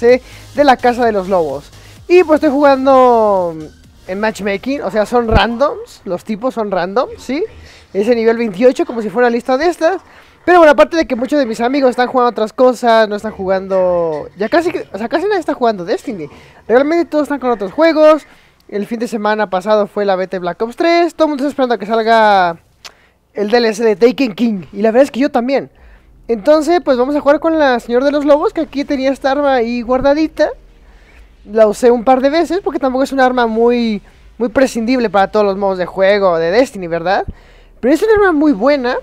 de la Casa de los Lobos. Y pues estoy jugando en matchmaking, o sea, son randoms, los tipos son randoms, ¿sí? Ese nivel 28 como si fuera lista de estas. Pero bueno, aparte de que muchos de mis amigos están jugando otras cosas, no están jugando... Ya casi, o sea, casi nadie está jugando Destiny. Realmente todos están con otros juegos. El fin de semana pasado fue la BT Black Ops 3. Todo el mundo está esperando a que salga el DLC de Taken King. Y la verdad es que yo también. Entonces, pues vamos a jugar con la Señor de los Lobos, que aquí tenía esta arma ahí guardadita. La usé un par de veces, porque tampoco es un arma muy, muy prescindible para todos los modos de juego de Destiny, ¿verdad? Pero es una arma muy buena,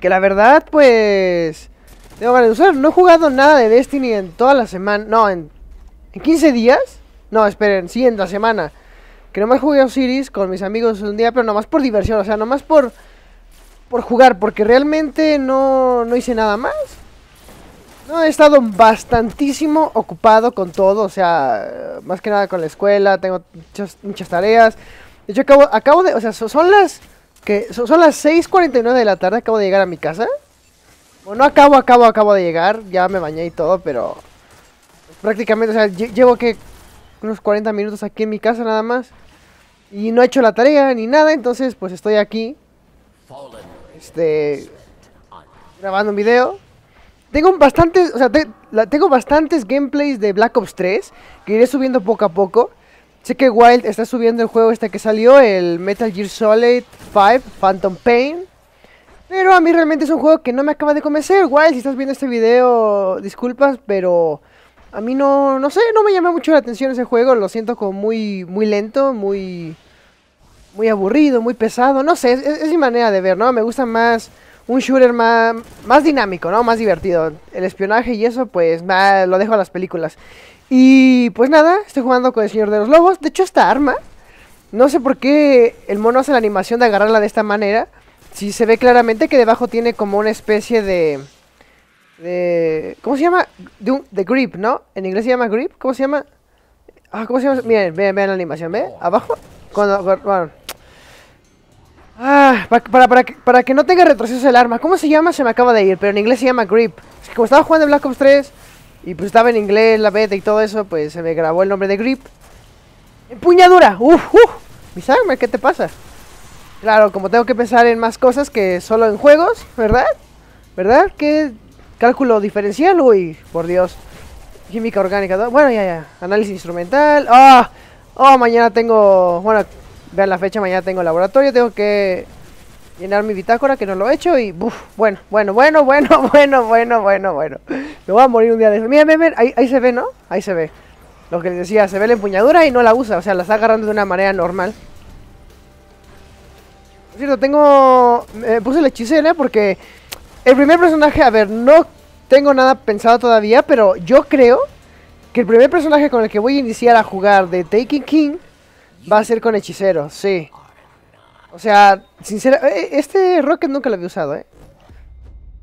que la verdad, pues... Tengo ganas de usar. No he jugado nada de Destiny en toda la semana. No, en, en 15 días. No, esperen, sí, en la semana. Que nomás jugué a Osiris con mis amigos un día, pero nomás por diversión, o sea, nomás por por jugar, porque realmente no, no hice nada más. No, he estado bastantísimo ocupado con todo, o sea, más que nada con la escuela, tengo muchas, tareas. De hecho, acabo, de, o sea, son las que son, las 6.49 de la tarde, acabo de llegar a mi casa. Bueno, no acabo, acabo, acabo de llegar, ya me bañé y todo, pero prácticamente, o sea, llevo que unos 40 minutos aquí en mi casa nada más. Y no he hecho la tarea ni nada, entonces pues estoy aquí este, grabando un video. Tengo bastantes, o sea, tengo bastantes gameplays de Black Ops 3 que iré subiendo poco a poco. Sé que Wild está subiendo el juego este que salió, el Metal Gear Solid 5 Phantom Pain. Pero a mí realmente es un juego que no me acaba de convencer. Wild, si estás viendo este video, disculpas, pero a mí no, no sé, no me llama mucho la atención ese juego. Lo siento como muy, muy lento, muy muy aburrido, muy pesado, no sé, es, mi manera de ver, ¿no? Me gusta más un shooter más, más dinámico, ¿no? Más divertido. El espionaje y eso, pues, lo dejo a las películas. Y pues nada, estoy jugando con el Señor de los Lobos. De hecho, esta arma, no sé por qué el mono hace la animación de agarrarla de esta manera. Si se ve claramente que debajo tiene como una especie de... de ¿Cómo se llama? De, de grip, ¿no? En inglés se llama grip. ¿Cómo se llama? Ah, ¿cómo se llama? Miren, vean, vean la animación, ¿ve? Abajo. Cuando, bueno, Ah, para, para, para, que no tenga retroceso el arma. ¿Cómo se llama? Se me acaba de ir, pero en inglés se llama Grip. Es que como estaba jugando en Black Ops 3 y pues estaba en inglés la beta y todo eso, pues se me grabó el nombre de Grip. Empuñadura. Uf, uf. Misarme, ¿qué te pasa? Claro, como tengo que pensar en más cosas que solo en juegos, ¿verdad? ¿Verdad? ¿Qué cálculo diferencial? Uy, por Dios. Química orgánica. Bueno, ya, ya. Análisis instrumental. Ah, oh, mañana tengo... Bueno, Vean la fecha, mañana tengo laboratorio, tengo que llenar mi bitácora que no lo he hecho y bueno, bueno, bueno, bueno, bueno, bueno, bueno, bueno. Me voy a morir un día de eso. Miren, miren, ahí, se ve, ¿no? Ahí se ve. Lo que les decía, se ve la empuñadura y no la usa, o sea, la está agarrando de una manera normal. Por cierto, tengo... Me puse la hechicera porque el primer personaje, a ver, no tengo nada pensado todavía, pero yo creo que el primer personaje con el que voy a iniciar a jugar de Taking King Va a ser con hechicero, sí. O sea, sinceramente, eh, este Rocket nunca lo había usado, ¿eh?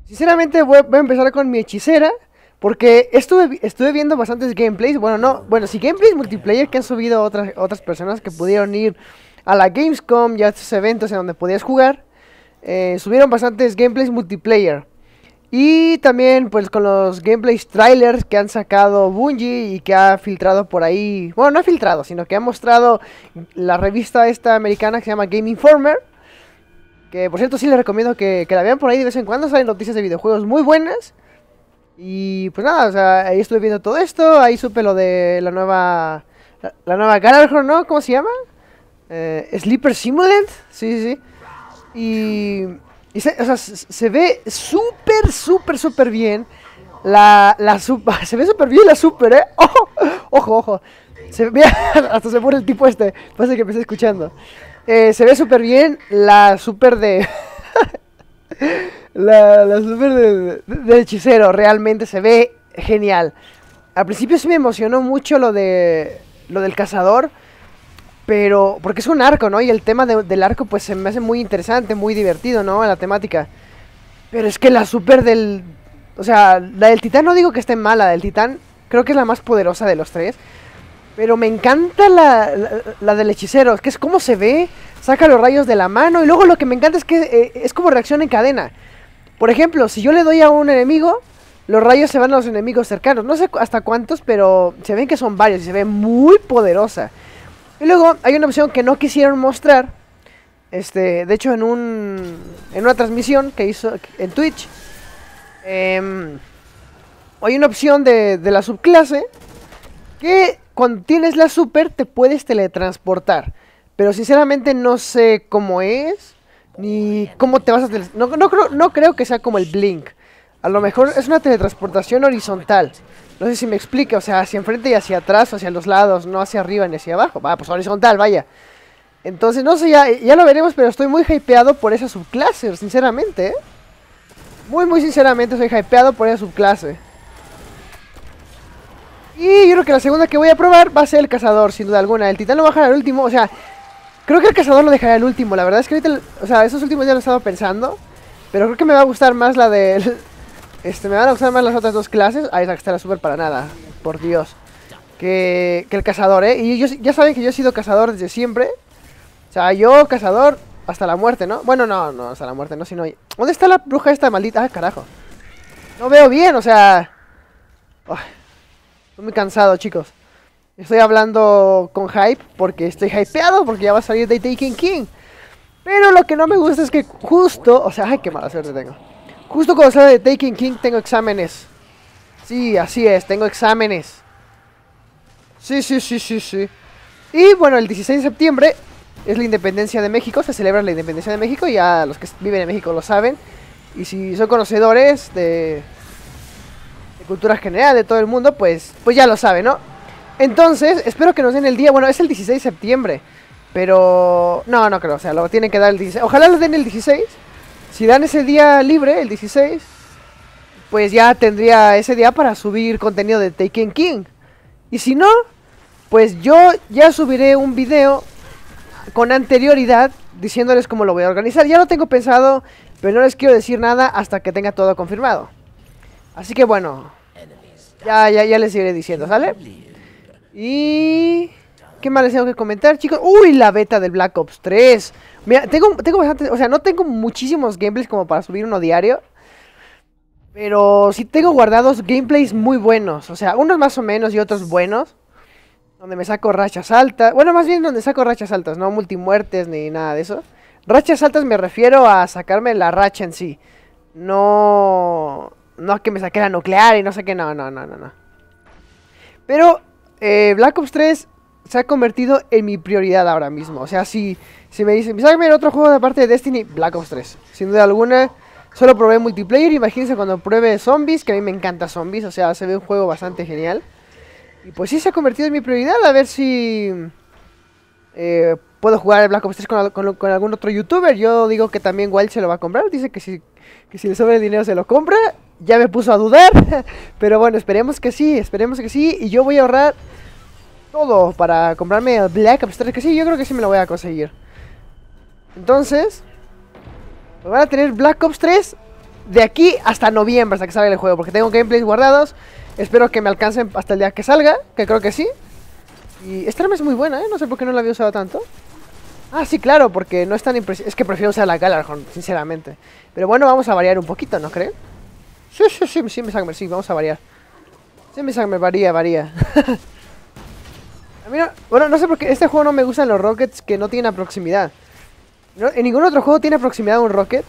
Sinceramente voy, a empezar con mi hechicera. Porque estuve, estuve viendo bastantes gameplays. Bueno, no, bueno, sí, gameplays multiplayer que han subido otras, otras personas que pudieron ir a la Gamescom y a estos eventos en donde podías jugar. Eh, subieron bastantes gameplays multiplayer. Y también pues con los gameplays trailers que han sacado Bungie y que ha filtrado por ahí, bueno no ha filtrado, sino que ha mostrado la revista esta americana que se llama Game Informer. Que por cierto sí les recomiendo que, la vean por ahí de vez en cuando, salen noticias de videojuegos muy buenas. Y pues nada, o sea, ahí estuve viendo todo esto, ahí supe lo de la nueva, la, nueva Galaxy, ¿no? ¿Cómo se llama? Eh, Sleeper Simulant, sí, sí, sí. Y y se, o sea, se ve súper, súper, súper bien. La, la se ve súper bien la super, ¿eh? Ojo, ojo, ojo. Se, mira, hasta se pone el tipo este. Pasa que empecé escuchando. Eh, se ve súper bien la super de... la, la super de, de, hechicero. Realmente se ve genial. Al principio sí me emocionó mucho lo de... Lo del cazador. Pero, porque es un arco, ¿no? Y el tema del arco, pues se me hace muy interesante, muy divertido, ¿no? La temática. Pero es que la super del. O sea, la del titán no digo que esté mala, la del titán creo que es la más poderosa de los tres. Pero me encanta la, la, del hechicero, que es como se ve, saca los rayos de la mano. Y luego lo que me encanta es que eh, es como reacción en cadena. Por ejemplo, si yo le doy a un enemigo, los rayos se van a los enemigos cercanos. No sé hasta cuántos, pero se ven que son varios y se ve muy poderosa. Y luego hay una opción que no quisieron mostrar. Este, de hecho, en un en una transmisión que hizo en Twitch, em, hay una opción de, de la subclase que cuando tienes la super te puedes teletransportar. Pero sinceramente no sé cómo es, ni cómo te vas a no, no, creo, no creo que sea como el Blink. A lo mejor es una teletransportación horizontal. No sé si me explique, o sea, hacia enfrente y hacia atrás, hacia los lados, no hacia arriba ni hacia abajo. Va, pues horizontal, vaya. Entonces, no sé, ya, ya lo veremos, pero estoy muy hypeado por esa subclase, sinceramente, ¿eh? Muy, muy sinceramente estoy hypeado por esa subclase. Y yo creo que la segunda que voy a probar va a ser el cazador, sin duda alguna. El titán lo bajará al último, o sea, creo que el cazador lo dejará al último. La verdad es que ahorita, o sea, esos últimos ya lo he estado pensando. Pero creo que me va a gustar más la del... Este, me van a gustar más las otras dos clases. Ahí está, que está la super para nada, por Dios. Que, que el cazador, ¿eh? Y yo, ya saben que yo he sido cazador desde siempre. O sea, yo cazador hasta la muerte, ¿no? Bueno, no, no, hasta la muerte, no, sino... ¿Dónde está la bruja esta maldita? Ah, carajo. No veo bien, o sea... Estoy muy cansado, chicos. Estoy hablando con hype porque estoy hypeado porque ya va a salir de Taking King. Pero lo que no me gusta es que justo, o sea, ay, qué mala suerte tengo. Justo cuando sale de Taking King tengo exámenes. Sí, así es, tengo exámenes. Sí, sí, sí, sí, sí. Y bueno, el 16 de septiembre es la independencia de México, se celebra la independencia de México, ya los que viven en México lo saben. Y si son conocedores de, cultura general de todo el mundo, pues, pues ya lo sabe, ¿no? Entonces, espero que nos den el día, bueno, es el 16 de septiembre, pero no, no creo, o sea, lo tienen que dar el 16. Ojalá lo den el 16. Si dan ese día libre, el 16, pues ya tendría ese día para subir contenido de Taken King. Y si no, pues yo ya subiré un video con anterioridad diciéndoles cómo lo voy a organizar. Ya lo tengo pensado, pero no les quiero decir nada hasta que tenga todo confirmado. Así que bueno, ya, ya, ya les iré diciendo, ¿sale? Y... ¿Qué más les tengo que comentar, chicos? ¡Uy! La beta del Black Ops 3. Mira, tengo, tengo bastante... O sea, no tengo muchísimos gameplays como para subir uno diario. Pero sí tengo guardados gameplays muy buenos. O sea, unos más o menos y otros buenos. Donde me saco rachas altas. Bueno, más bien donde saco rachas altas, no multimuertes ni nada de eso. Rachas altas me refiero a sacarme la racha en sí. No no que me saque la nuclear y no sé qué, no, no, no, no, no. Pero eh, Black Ops 3 se ha convertido en mi prioridad ahora mismo. O sea, si, si me dicen, sácame otro juego de parte de Destiny, Black Ops 3. Sin duda alguna, solo probé multiplayer. Imagínense cuando pruebe zombies, que a mí me encanta zombies. O sea, se ve un juego bastante genial. Y pues sí se ha convertido en mi prioridad. A ver si eh, puedo jugar Black Ops 3 con, con, algún otro youtuber. Yo digo que también Wild se lo va a comprar. Dice que si, que si le sobra el dinero se lo compra ya me puso a dudar. Pero bueno, esperemos que sí, esperemos que sí. Y yo voy a ahorrar todo para comprarme Black Ops 3. Que sí, yo creo que sí me lo voy a conseguir. Entonces, van a tener Black Ops 3 de aquí hasta noviembre, hasta que salga el juego. Porque tengo gameplays guardados. Espero que me alcancen hasta el día que salga, que creo que sí. Y esta arma es muy buena, ¿eh? No sé por qué no la había usado tanto. Ah, sí, claro, porque no es tan impresionante. Es que prefiero usar la Galarhorn, sinceramente. Pero bueno, vamos a variar un poquito, ¿no creen? Sí, sí, sí, sí, me sí, vamos a variar. Sí, me varía, varía. a bueno, no sé por qué este juego no me gustan los rockets que no tienen proximidad. en ningún otro juego tiene proximidad un rocket.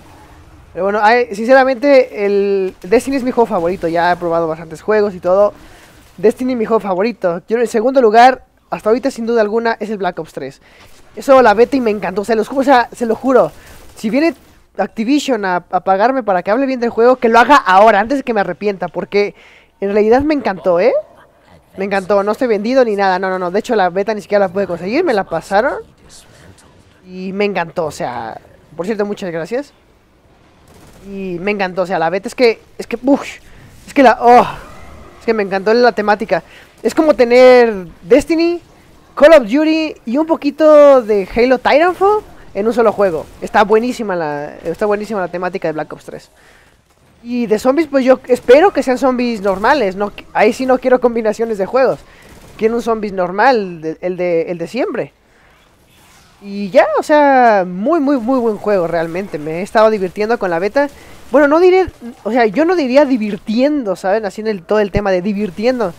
Pero bueno, sinceramente, el Destiny es mi juego favorito. Ya he probado bastantes juegos y todo. Destiny es mi juego favorito. Yo en segundo lugar, hasta ahorita sin duda alguna, es el Black Ops 3. Eso la beta y me encantó. Se, los, o sea, se lo juro. Si viene Activision a, pagarme para que hable bien del juego, que lo haga ahora, antes de que me arrepienta, porque en realidad me encantó, ¿eh? Me encantó, no estoy vendido ni nada, no, no, no. De hecho, la beta ni siquiera la pude conseguir, me la pasaron. Y me encantó, o sea, por cierto, muchas gracias. Y me encantó, o sea, la beta es que, es que, uff, es que la, oh, es que me encantó la temática. Es como tener Destiny, Call of Duty y un poquito de Halo Titanfall en un solo juego. Está buenísima la, está buenísima la temática de Black Ops 3. Y de zombies, pues yo espero que sean zombies normales. No, ahí sí no quiero combinaciones de juegos. Quiero un zombies normal, el, de, el de siempre. Y ya, o sea, muy, muy, muy buen juego realmente. Me he estado divirtiendo con la beta. Bueno, no diré, o sea, yo no diría divirtiendo, ¿saben? En el, todo el tema de divirtiendo.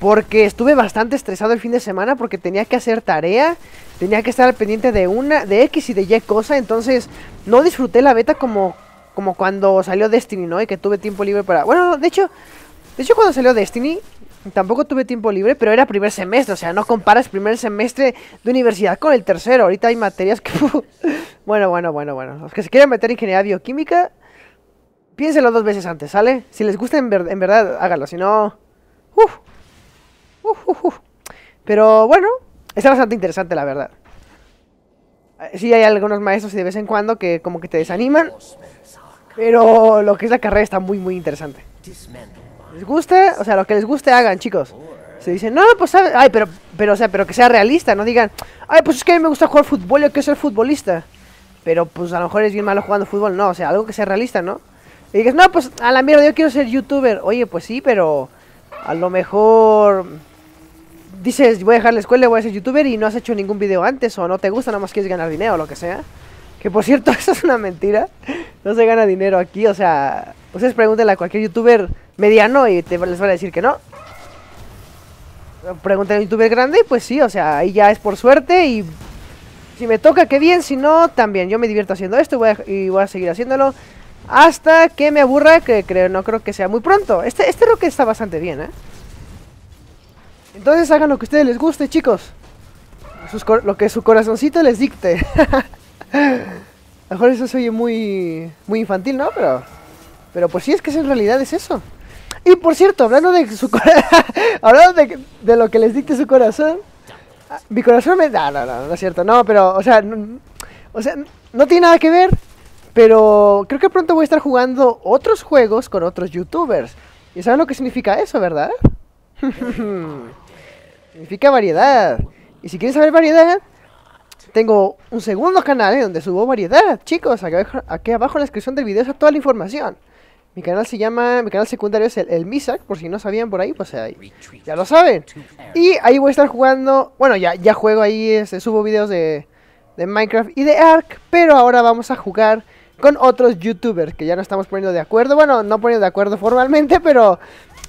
Porque estuve bastante estresado el fin de semana porque tenía que hacer tarea, tenía que estar al pendiente de una, de X y de Y cosa, entonces no disfruté la beta como, como cuando salió Destiny, ¿no? Y que tuve tiempo libre para... Bueno, de hecho, de hecho cuando salió Destiny tampoco tuve tiempo libre, pero era primer semestre, o sea, no comparas primer semestre de universidad con el tercero. Ahorita hay materias que... bueno, bueno, bueno, bueno. Los que se quieren meter en ingeniería bioquímica, piénselo dos veces antes, ¿sale? Si les gusta en, verdad, hágalo, si no... Uf. Pero bueno, está bastante interesante la verdad. Eh, sí hay algunos maestros de vez en cuando que como que te desaniman. Pero lo que es la carrera está muy muy interesante. ¿Les gusta? O sea, lo que les guste hagan, chicos. Se dicen, no, pues ay, pero, pero, o sea, pero que sea realista, no digan, ay, pues es que a mí me gusta jugar fútbol, yo quiero ser futbolista. Pero pues a lo mejor es bien malo jugando fútbol, no, o sea, algo que sea realista, ¿no? Y digas, no, pues a la mierda, yo quiero ser youtuber. Oye, pues sí, pero a lo mejor dices, voy a dejar la escuela, voy a ser youtuber y no has hecho ningún video antes o no te gusta, nada más quieres ganar dinero o lo que sea. Que por cierto, eso es una mentira. No se gana dinero aquí, o sea, ustedes pregúntenle a cualquier youtuber mediano y te, les van a decir que no. Pregúntenle a un youtuber grande, pues sí, o sea, ahí ya es por suerte y si me toca, qué bien, si no, también. Yo me divierto haciendo esto y voy a, y voy a seguir haciéndolo hasta que me aburra, que creo, no creo que sea muy pronto. Este, este que está bastante bien, ¿eh? Entonces hagan lo que a ustedes les guste, chicos. lo que su corazoncito les dicte. A lo mejor eso se oye muy, muy infantil, ¿no? Pero, pero pues sí, es que en realidad es eso. Y por cierto, hablando de su hablando de, de, lo que les dicte su corazón, mi corazón me... No, no, no, no es cierto, no, pero, o sea, o sea, no tiene nada que ver, pero creo que pronto voy a estar jugando otros juegos con otros youtubers. ¿Y saben lo que significa eso, verdad? Significa variedad. Y si quieren saber variedad, tengo un segundo canal en donde subo variedad. Chicos, aquí abajo, en la descripción del video está toda la información. Mi canal se llama, mi canal secundario es el, Misak, por si no sabían por ahí, pues ahí, ya lo saben. Y ahí voy a estar jugando, bueno, ya, juego ahí, este, subo videos de, Minecraft y de Ark, pero ahora vamos a jugar con otros youtubers que ya no estamos poniendo de acuerdo. Bueno, no poniendo de acuerdo formalmente, pero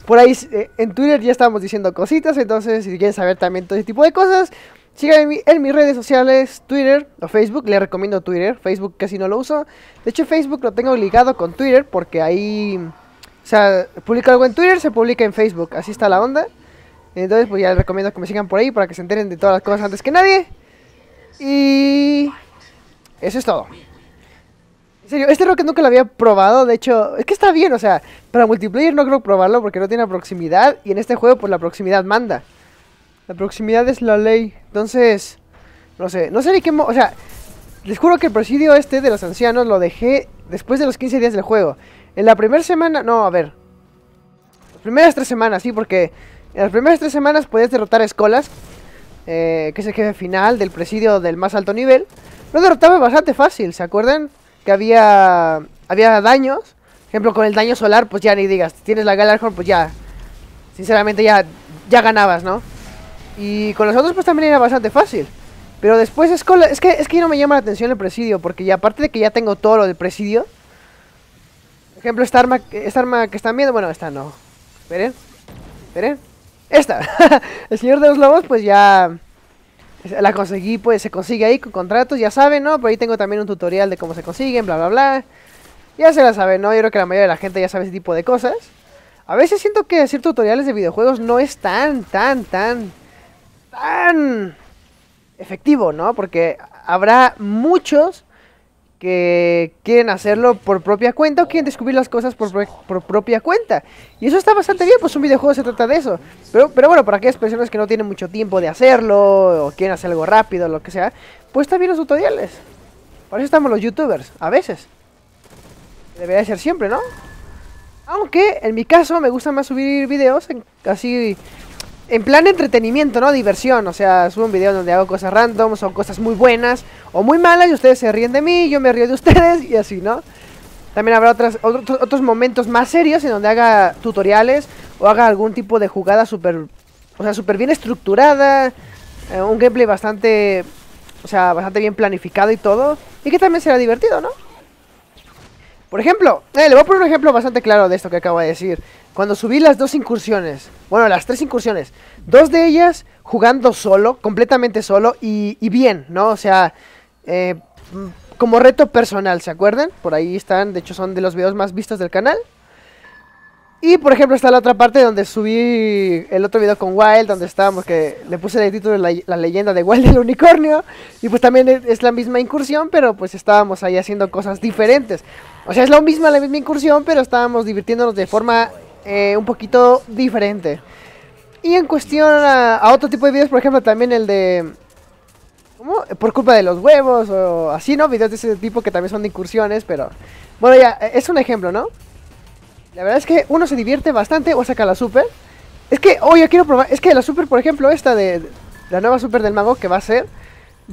por ahí eh, en Twitter ya estamos diciendo cositas, entonces si quieren saber también todo ese tipo de cosas, síganme en, mis redes sociales, Twitter o Facebook, les recomiendo Twitter, Facebook casi no lo uso. De hecho Facebook lo tengo ligado con Twitter porque ahí, o sea, publico algo en Twitter, se publica en Facebook, así está la onda. Entonces pues ya les recomiendo que me sigan por ahí para que se enteren de todas las cosas antes que nadie. Y eso es todo. En serio, este Rocket nunca lo había probado, de hecho, es que está bien, o sea, para multiplayer no creo probarlo porque no tiene proximidad y en este juego pues la proximidad manda. La proximidad es la ley, entonces, no sé, no sé ni qué, o sea, les juro que el presidio este de los ancianos lo dejé después de los 15 días del juego. En la primera semana, no, a ver, las primeras tres semanas, sí, porque en las primeras tres semanas podías derrotar a Escolas, eh, que es el jefe final del presidio del más alto nivel. Lo derrotaba bastante fácil, ¿se acuerdan? que había había daños. Por ejemplo, con el daño solar, pues ya ni digas, tienes la Galarhorn, pues ya, sinceramente ya, ya ganabas, ¿no? Y con los otros pues también era bastante fácil. Pero después es, es que es que no me llama la atención el presidio, porque ya aparte de que ya tengo todo lo del presidio. Por ejemplo, esta arma, esta arma que están viendo, bueno, esta no. Esperen, esperen. Esta, el señor de los lobos, pues ya la conseguí, pues se consigue ahí con contratos, ya saben, ¿no? Por ahí tengo también un tutorial de cómo se consiguen, bla, bla, bla. Ya se la saben, ¿no? Yo creo que la mayoría de la gente ya sabe ese tipo de cosas. A veces siento que hacer tutoriales de videojuegos no es tan, tan, tan, tan efectivo, ¿no? Porque habrá muchos que quieren hacerlo por propia cuenta o quieren descubrir las cosas por, propia cuenta. Y eso está bastante bien, pues un videojuego se trata de eso. Pero, pero bueno, para aquellas personas que no tienen mucho tiempo de hacerlo o quieren hacer algo rápido, lo que sea, pues también los tutoriales. Por eso estamos los youtubers, a veces. Debería ser siempre, ¿no? Aunque en mi caso me gusta más subir videos en, así en plan entretenimiento, ¿no? Diversión, o sea, subo un video donde hago cosas random, son cosas muy buenas o muy malas y ustedes se ríen de mí, yo me río de ustedes y así, ¿no? También habrá otros momentos más serios en donde haga tutoriales o haga algún tipo de jugada súper, o sea, súper bien estructurada, eh, un gameplay bastante, o sea, bastante bien planificado y todo, y que también será divertido, ¿no? Por ejemplo, eh, le voy a poner un ejemplo bastante claro de esto que acabo de decir. Cuando subí las dos incursiones, bueno, las tres incursiones, dos de ellas jugando solo, completamente solo y, bien, ¿no? O sea, eh, como reto personal, ¿se acuerdan? Por ahí están, de hecho son de los videos más vistos del canal. Y por ejemplo está la otra parte donde subí el otro video con Wild, donde estábamos, que le puse de título la, la leyenda de Wild el unicornio. Y pues también es, la misma incursión, pero pues estábamos ahí haciendo cosas diferentes. O sea, es lo mismo la misma incursión, pero estábamos divirtiéndonos de forma eh, un poquito diferente. Y en cuestión a, otro tipo de videos, por ejemplo, también el de... ¿Cómo? Por culpa de los huevos o así, ¿no? Videos de ese tipo que también son de incursiones, pero... Bueno, ya, es un ejemplo, ¿no? La verdad es que uno se divierte bastante o saca la super. Es que, oh, yo quiero probar. Es que la super, por ejemplo, esta de la nueva super del mago que va a ser,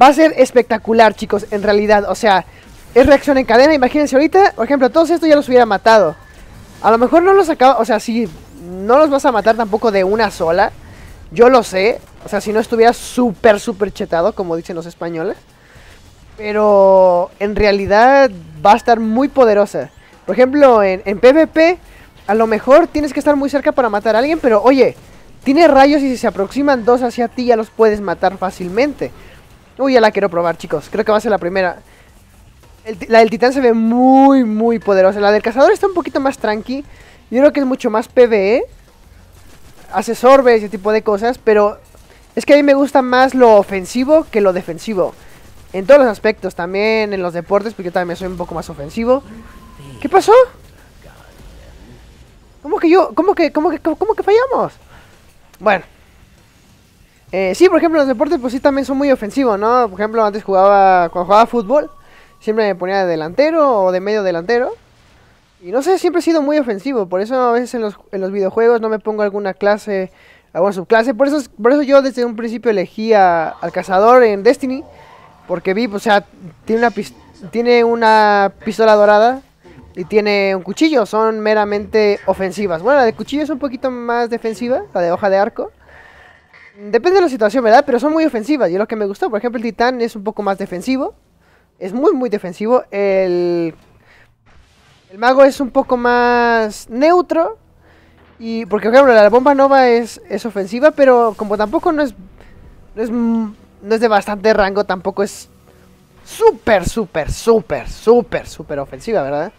va a ser espectacular, chicos, en realidad. O sea, es reacción en cadena. Imagínense ahorita, por ejemplo, todos estos ya los hubiera matado. A lo mejor no los acaba, o sea, si no los vas a matar tampoco de una sola. Yo lo sé. O sea, si no estuviera súper, súper chetado, como dicen los españoles. Pero en realidad va a estar muy poderosa. Por ejemplo, en, en PvP a lo mejor tienes que estar muy cerca para matar a alguien, pero oye, tiene rayos y si se aproximan dos hacia ti ya los puedes matar fácilmente. Uy, ya la quiero probar, chicos. Creo que va a ser la primera. La del titán se ve muy, muy poderosa. La del cazador está un poquito más tranqui. Yo creo que es mucho más PvE. Hace sorbes ese tipo de cosas, pero es que a mí me gusta más lo ofensivo que lo defensivo. En todos los aspectos, también en los deportes, porque yo también soy un poco más ofensivo. ¿Qué pasó? ¿Cómo que yo? ¿Cómo que, cómo que, cómo que fallamos? Bueno. Eh, sí, por ejemplo, los deportes pues sí también son muy ofensivos, ¿no? Por ejemplo, antes jugaba, cuando jugaba fútbol, siempre me ponía de delantero o de medio delantero. Y no sé, siempre he sido muy ofensivo, por eso a veces en los, en los videojuegos no me pongo alguna clase, alguna subclase. Por eso, por eso yo desde un principio elegí a, al cazador en Destiny, porque vi, o sea, tiene una, tiene una pistola dorada y tiene un cuchillo, son meramente ofensivas. Bueno, la de cuchillo es un poquito más defensiva, la de hoja de arco. Depende de la situación, ¿verdad? Pero son muy ofensivas y lo que me gustó. Por ejemplo, el titán es un poco más defensivo. Es muy, muy defensivo. El, el mago es un poco más neutro. Y porque, por la bomba nova es, es ofensiva, pero como tampoco no es, no es, no es de bastante rango, tampoco es súper, súper, súper, súper, súper ofensiva, ¿verdad?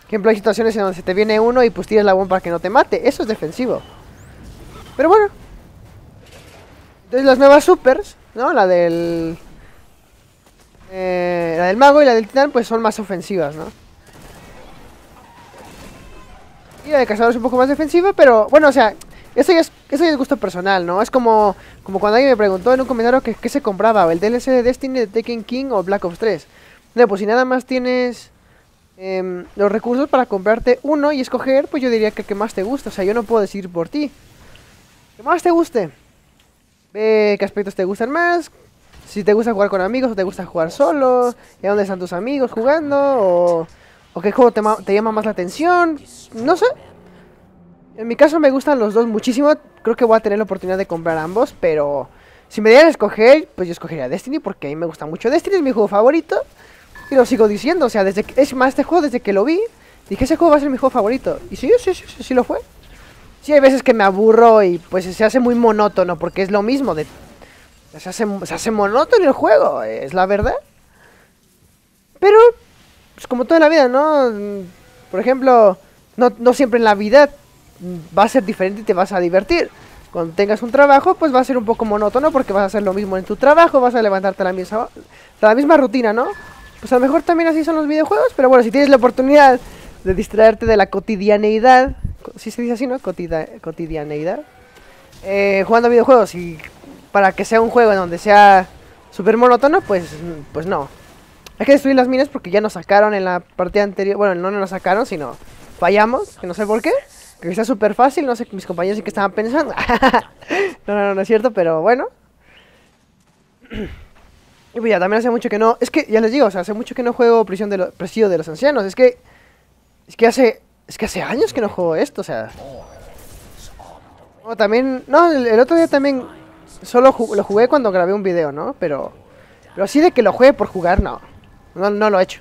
Por ejemplo, hay situaciones en donde se te viene uno y pues tiras la bomba para que no te mate. Eso es defensivo. Pero bueno. Entonces las nuevas supers, ¿no? La del... Eh, la del mago y la del titán pues son más ofensivas, ¿no? Y la de cazador es un poco más defensiva, pero bueno, o sea, eso ya es, eso es gusto personal, ¿no? Es como, como cuando alguien me preguntó en un comentario que qué se compraba, el DLC de Destiny, de Tekken King o Black Ops 3. No, pues si nada más tienes eh, los recursos para comprarte uno y escoger, pues yo diría que que más te gusta. O sea, yo no puedo decir por ti. Que más te guste. Ve qué aspectos te gustan más. Si te gusta jugar con amigos o te gusta jugar solo. Y a dónde están tus amigos jugando. O, o qué juego te, te llama más la atención. No sé. En mi caso me gustan los dos muchísimo. Creo que voy a tener la oportunidad de comprar ambos. Pero si me dieran a escoger, pues yo escogería Destiny. Porque a mí me gusta mucho. Destiny es mi juego favorito. Y lo sigo diciendo, o sea, desde que, es más, este juego desde que lo vi, dije, ese juego va a ser mi juego favorito. Y sí, sí, sí, sí, sí lo fue. Sí, hay veces que me aburro y pues se hace muy monótono, porque es lo mismo, de, se, hace, se hace monótono el juego, es la verdad. Pero, pues como toda la vida, ¿no? Por ejemplo, no, no siempre en la vida va a ser diferente y te vas a divertir. Cuando tengas un trabajo, pues va a ser un poco monótono porque vas a hacer lo mismo en tu trabajo, vas a levantarte la misma, la misma rutina, ¿no? Pues a lo mejor también así son los videojuegos, pero bueno, si tienes la oportunidad de distraerte de la cotidianeidad, si se dice así, ¿no? Cotida cotidianeidad. Eh, jugando videojuegos y para que sea un juego en donde sea súper monótono, pues, pues no. Hay que destruir las minas porque ya nos sacaron en la partida anterior. Bueno, no nos sacaron, sino fallamos, que no sé por qué. Que está súper fácil, no sé mis compañeros en qué estaban pensando. no, no, no, no es cierto, pero bueno. Y pues ya, también hace mucho que no. Es que, ya les digo, o sea, hace mucho que no juego prisión de lo, Presidio de los Ancianos. Es que. Es que hace. Es que hace años que no juego esto, o sea. No, también. No, el otro día también. Solo lo jugué cuando grabé un video, ¿no? Pero. Pero así de que lo juegue por jugar, no. No, no lo he hecho.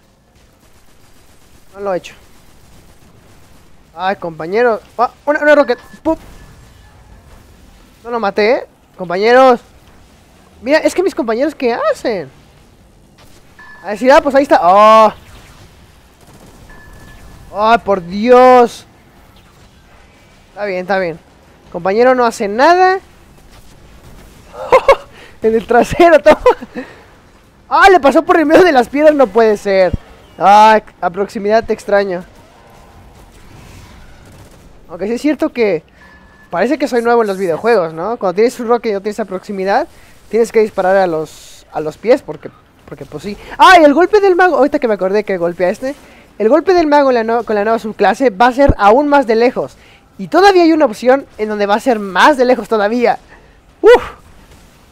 No lo he hecho. Ay, compañero. Ah, una, una rocket. No lo maté, ¿eh? Compañeros. Mira, es que mis compañeros, ¿qué hacen? A decir, ah, pues ahí está. ¡Oh! ¡Ay, por Dios! Está bien, está bien. Compañero no hace nada. en el trasero, toma. ¡Ah! Le pasó por el medio de las piedras, no puede ser. ¡Ah! A proximidad te extraño. Aunque sí es cierto que parece que soy nuevo en los videojuegos, ¿no? Cuando tienes un rocket y no tienes esa proximidad, tienes que disparar a los a los pies porque porque pues sí. ¡Ah! el golpe del mago, ahorita que me acordé que golpea este, el golpe del mago con la nueva subclase va a ser aún más de lejos. Y todavía hay una opción en donde va a ser más de lejos todavía. ¡Uf!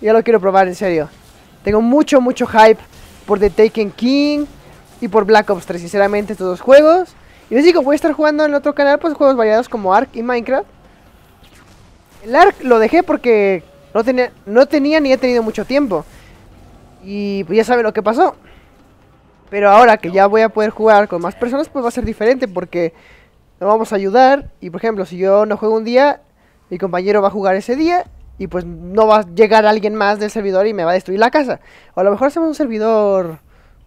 Ya lo quiero probar, en serio. Tengo mucho, mucho hype por The Taken King y por Black Ops 3, sinceramente, estos dos juegos. Y les digo, voy a estar jugando en otro canal, pues juegos variados como Ark y Minecraft. El Ark lo dejé porque no tenía, no tenía ni he tenido mucho tiempo. Y pues ya saben lo que pasó. Pero ahora que ya voy a poder jugar con más personas, pues va a ser diferente porque nos vamos a ayudar. Y por ejemplo, si yo no juego un día, mi compañero va a jugar ese día. Y pues no va a llegar alguien más del servidor y me va a destruir la casa. O a lo mejor hacemos un servidor...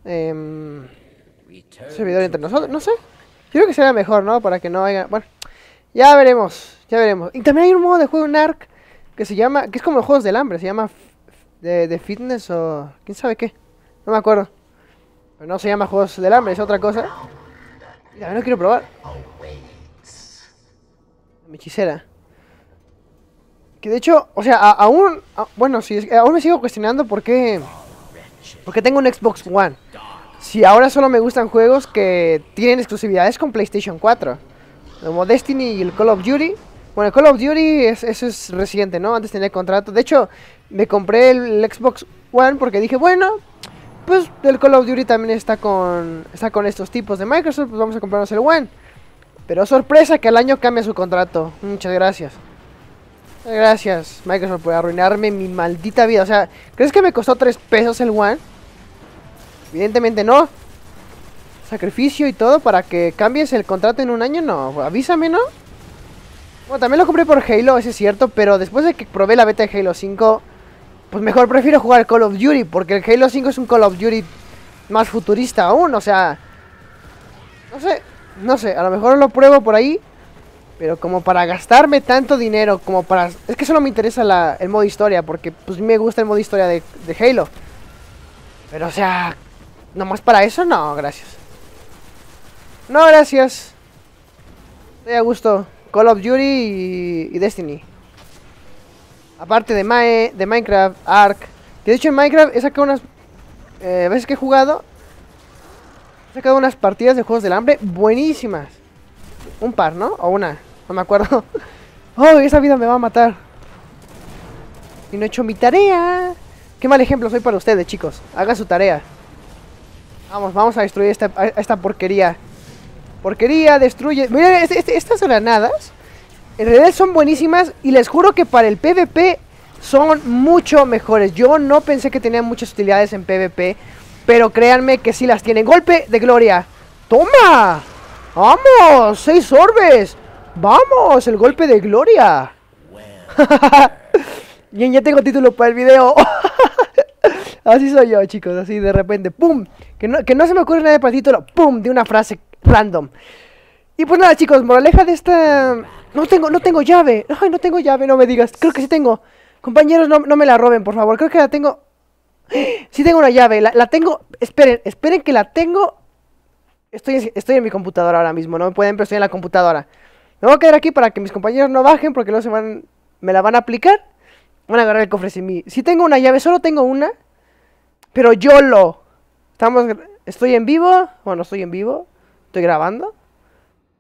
Eh, servidor entre nosotros, no sé. Yo creo que sería mejor, ¿no? Para que no haya... Bueno, ya veremos, ya veremos. Y también hay un modo de juego en Ark que se llama... Que es como los Juegos del Hambre, se llama... De, de fitness o... ¿Quién sabe qué? No me acuerdo. Pero no se llama Juegos del Hambre, es otra cosa. Y también lo quiero probar. Mi hechicera. Que de hecho, o sea, aún... bueno, sí, aún me sigo cuestionando por qué... Porque tengo un Xbox One. Si ahora solo me gustan juegos que tienen exclusividades con PlayStation 4. Como Destiny y el Call of Duty. Bueno, el Call of Duty, es, eso es reciente, ¿no? Antes tenía contrato. De hecho, me compré el, Xbox One porque dije, bueno, pues el Call of Duty también está con, está con estos tipos de Microsoft, pues vamos a comprarnos el One. Pero sorpresa que al año cambia su contrato. Muchas gracias. Gracias, Microsoft, por arruinarme mi maldita vida. O sea, ¿crees que me costó 3 pesos el One? Evidentemente no. Sacrificio y todo para que cambies el contrato en un año, no. Avísame, ¿no? Bueno, también lo compré por Halo, eso es cierto, pero después de que probé la beta de Halo 5, pues mejor prefiero jugar Call of Duty, porque el Halo 5 es un Call of Duty más futurista aún, o sea... No sé, no sé, a lo mejor lo pruebo por ahí, pero como para gastarme tanto dinero, como para... Es que solo me interesa el modo historia, porque pues me gusta el modo historia de, Halo. Pero o sea, ¿Nomás para eso? No, gracias. No, gracias. Estoy a gusto. Call of Duty y, Destiny. Aparte de, Mae, de Minecraft, Ark. Que de hecho en Minecraft he sacado unas... Eh, veces que he jugado... He sacado unas partidas de Juegos del Hambre buenísimas. Un par, ¿no? O una. No me acuerdo. oh, esa vida me va a matar. Y no he hecho mi tarea. Qué mal ejemplo soy para ustedes, chicos. Haga su tarea. Vamos, vamos a destruir esta, esta porquería. Porquería, destruye... Miren, este, este, estas granadas en realidad son buenísimas y les juro que para el PvP son mucho mejores. Yo no pensé que tenían muchas utilidades en PvP, pero créanme que sí las tienen. Golpe de gloria. ¡Toma! ¡Vamos! ¡Seis orbes! ¡Vamos! El golpe de gloria. Bien, ya tengo título para el video. así soy yo, chicos. Así de repente, ¡pum! Que no, que no se me ocurre nada para el título, ¡pum! De una frase random. Y pues nada, chicos, moraleja de esta... No tengo, no tengo llave. Ay, no tengo llave, no me digas. Creo que sí tengo. Compañeros, no, no me la roben, por favor. Creo que la tengo... Sí tengo una llave. La, tengo... Esperen, esperen que la tengo... Estoy, estoy en mi computadora ahora mismo. No me pueden, pero estoy en la computadora. Me voy a quedar aquí para que mis compañeros no bajen porque luego se van... Me la van a aplicar. Van a agarrar el cofre sin mí. Si tengo una llave, solo tengo una. Pero yo lo. Estamos. Estoy en vivo. Bueno, estoy en vivo. Estoy grabando.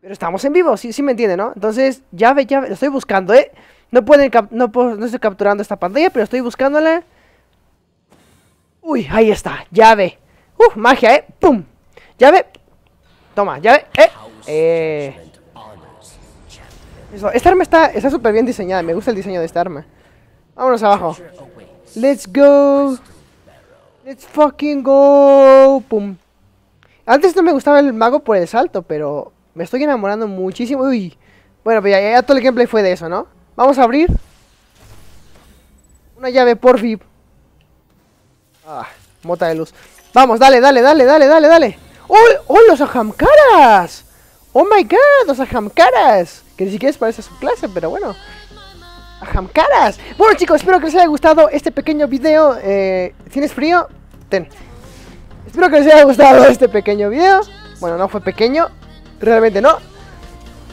Pero estamos en vivo, sí, sí me entiende, ¿no? Entonces, llave, llave. Lo estoy buscando, ¿eh? No pueden. No, no estoy capturando esta pantalla, pero estoy buscándola. Uy, ahí está. Llave. Uf, magia, ¿eh? ¡Pum! Llave. Toma, llave. ¡Eh! Eh. Eso. Esta arma está súper bien diseñada. Me gusta el diseño de esta arma. Vámonos abajo. Let's go. Let's fucking go. Pum. Antes no me gustaba el mago por el salto, pero Me estoy enamorando muchísimo. Uy. Bueno, pues ya, todo el gameplay fue de eso, ¿no? Vamos a abrir. Una llave por VIP. Ah, mota de luz. Vamos, dale, dale, dale, dale, dale, dale. ¡Oh, oh los ajamcaras! ¡Oh my god! Los ajamcaras. Que ni siquiera parece su clase, pero bueno. Ajamcaras. Bueno chicos, espero que les haya gustado este pequeño video. Eh, ¿Tienes frío? Ten. Espero que les haya gustado este pequeño video. Bueno, no fue pequeño. Realmente no.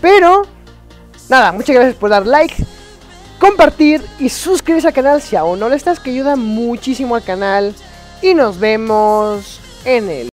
Pero, nada, muchas gracias por dar like, compartir y suscribirse al canal si aún no lo estás, que ayuda muchísimo al canal. Y nos vemos en el